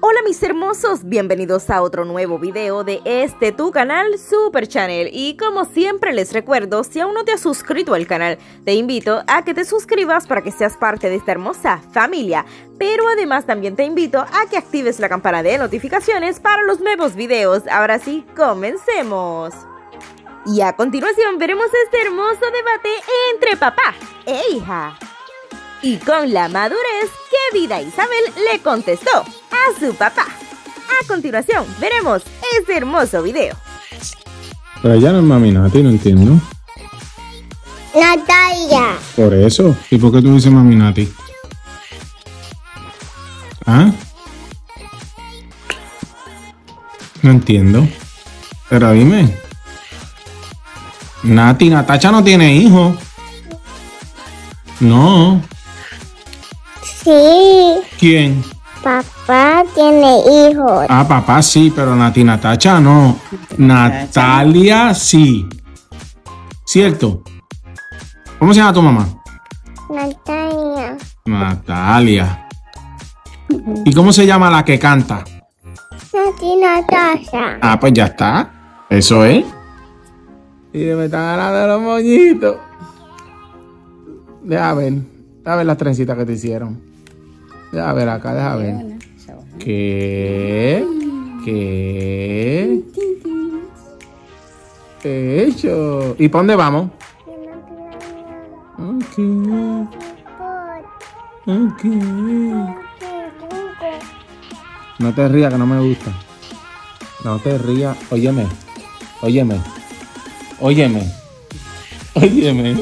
Hola mis hermosos, bienvenidos a otro nuevo video de este tu canal Super Channel y como siempre les recuerdo, si aún no te has suscrito al canal, te invito a que te suscribas para que seas parte de esta hermosa familia, pero además también te invito a que actives la campana de notificaciones para los nuevos videos. Ahora sí, comencemos. Y a continuación veremos este hermoso debate entre papá e hija. Y con la madurez Vida Isabel le contestó a su papá. A continuación veremos este hermoso video. Pero ella no es mami Nati, no entiendo. Natalia. Por eso. ¿Y por qué tú dices mami Nati? ¿Ah? No entiendo. Pero dime. Nati, Natacha no tiene hijos. No. Sí, ¿Quién? papá tiene hijos. Ah, papá sí, pero Nati Natacha no. Natalia sí. ¿Cierto? ¿Cómo se llama tu mamá? Natalia. Natalia. ¿Y cómo se llama la que canta? Nati Natasha. Ah, pues ya está. Eso es. Y me están ganando los moñitos. Deja ver. Deja ver las trencitas que te hicieron. Deja ver acá, deja ver. ¿Qué? ¿Qué? ¿Qué he hecho? ¿Y para dónde vamos? No te rías, que no me gusta. No te rías. Óyeme. Óyeme. Óyeme. Óyeme.